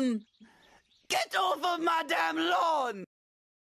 them! get off of my damn lawn!